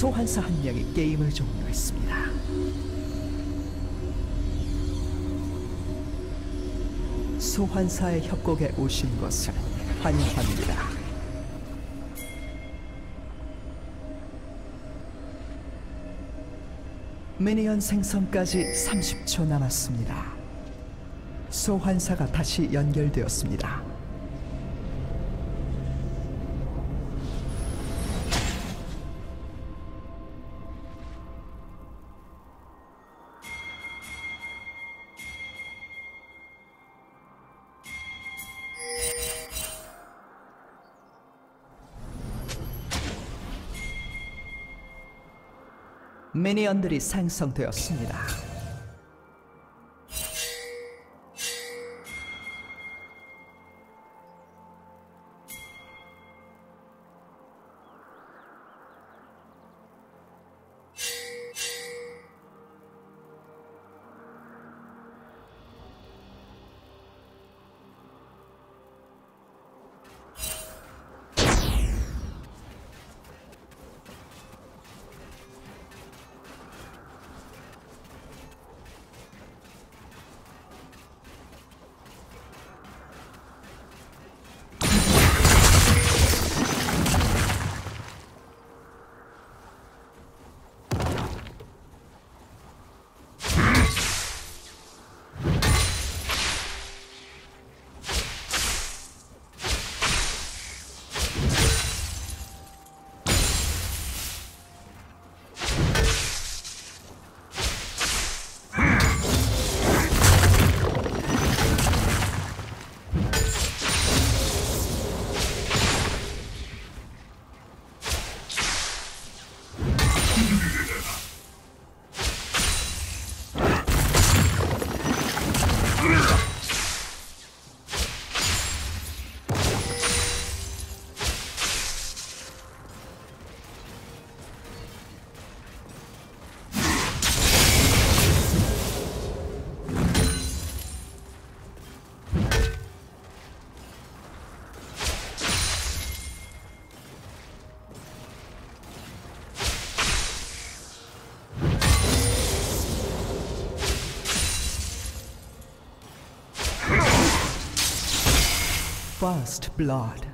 소환사 한 명이 게임을 종료했습니다. 소환사의 협곡에 오신 것을 환영합니다. 미니언 생성까지 30초 남았습니다. 소환사가 다시 연결되었습니다. 미니언들이 생성되었습니다. First Blood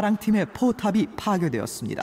파랑 팀의 포탑이 파괴되었습니다.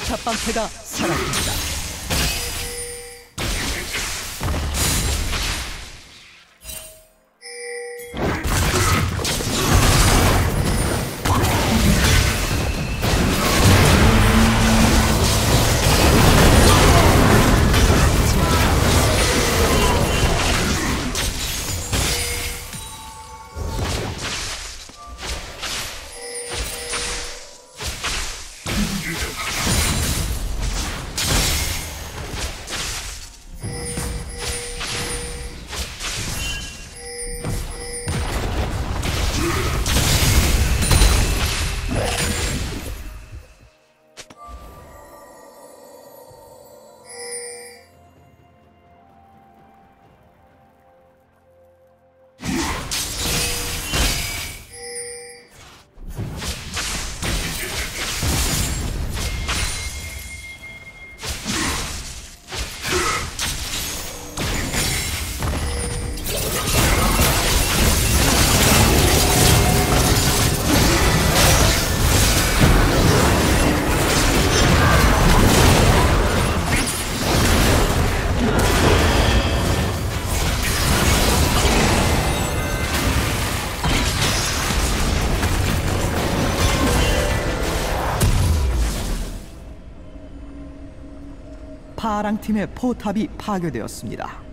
포탑 방패가 사라집니다. 파랑 팀의 포탑이 파괴되었습니다.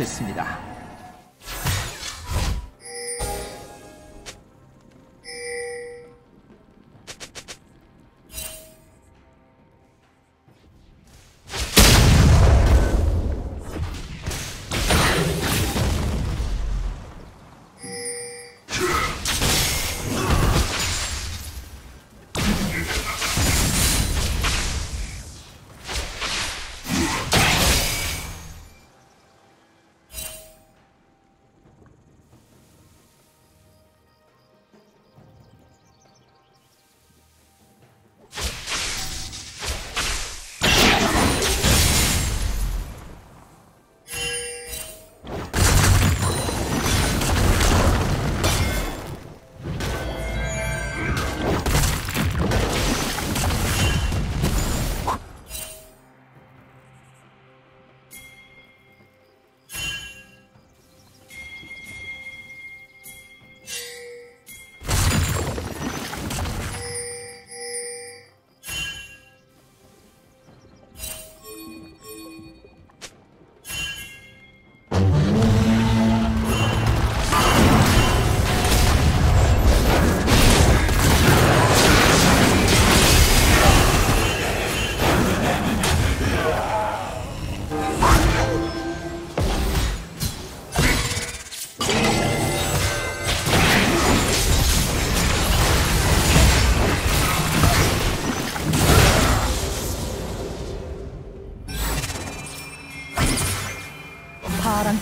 처치했습니다.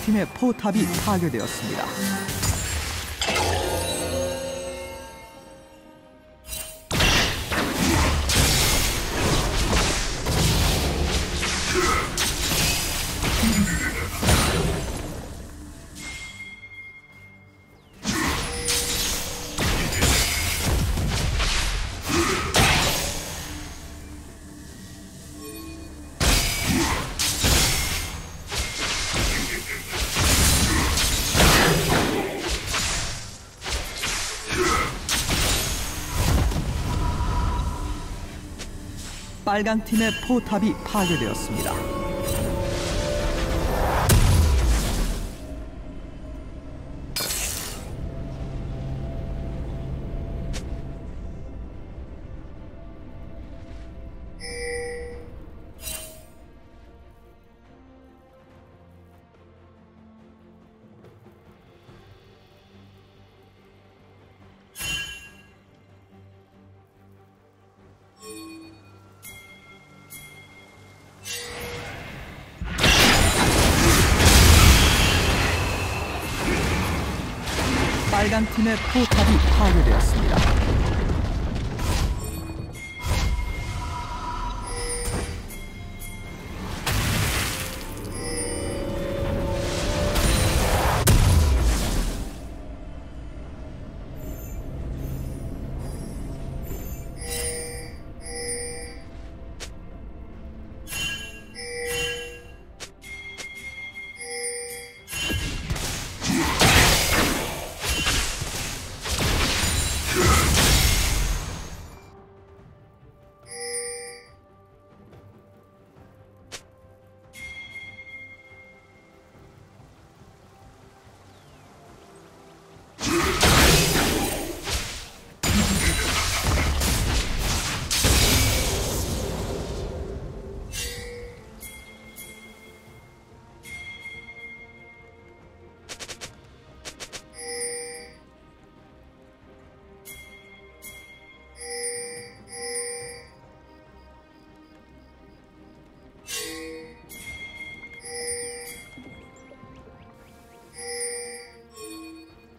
팀의 포탑이 파괴되었습니다. 빨강 팀의 포탑이 파괴되었습니다. 빨간 팀의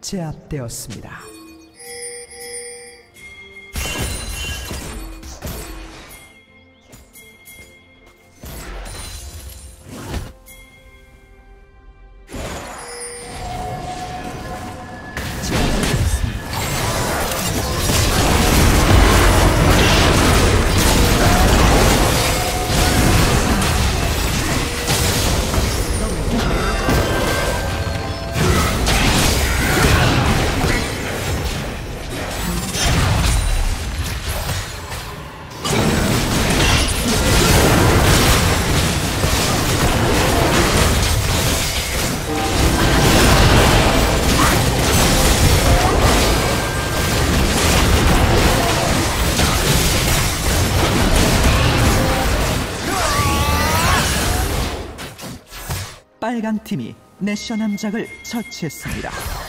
제압되었습니다. 1강 팀이 내셔남작을 처치했습니다.